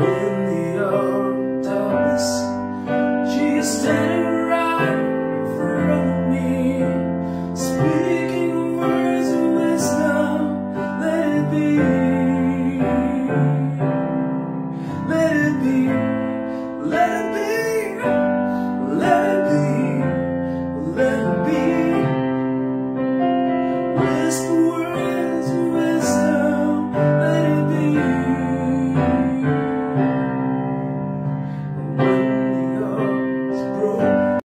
in the old darkness. She is standing right in front of me, speaking words of wisdom. Let it be, let it be, let it be, let it be, let it be. Whisper.